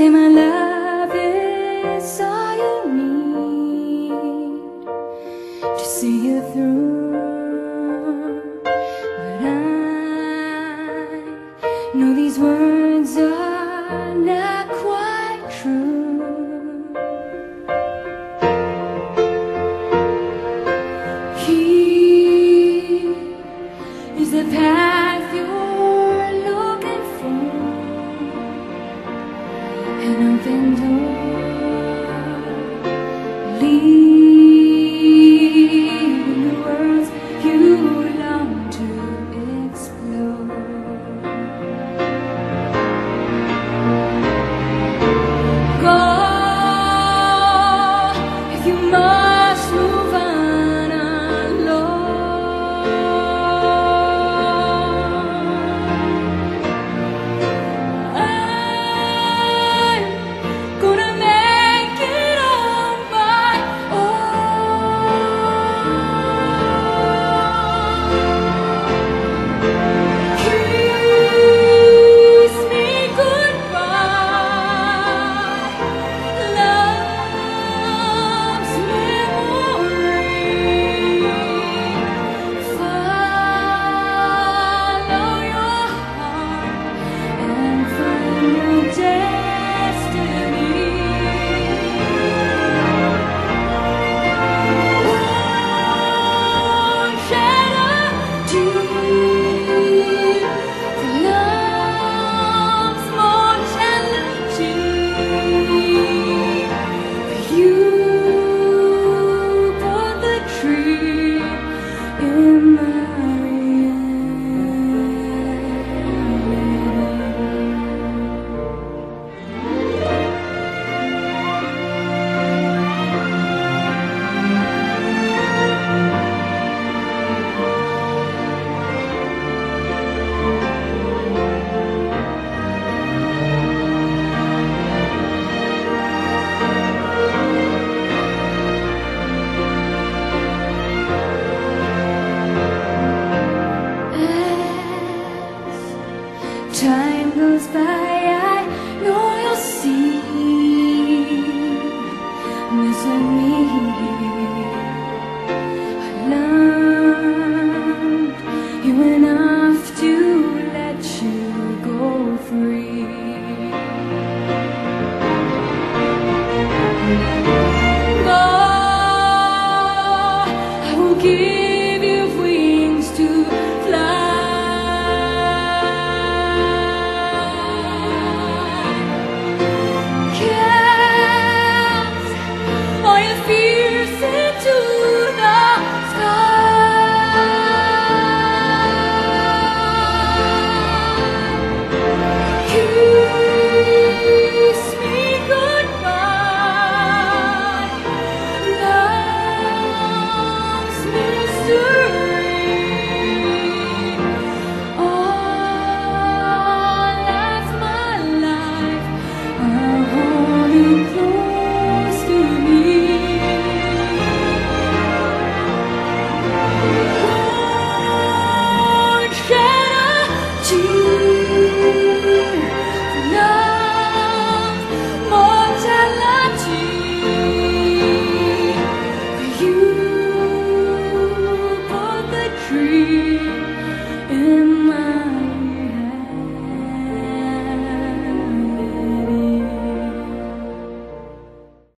Say my love is all you need To see you through. But I know these words are not open door comes by, I know you'll see. I loved you enough to let you go free. I will give.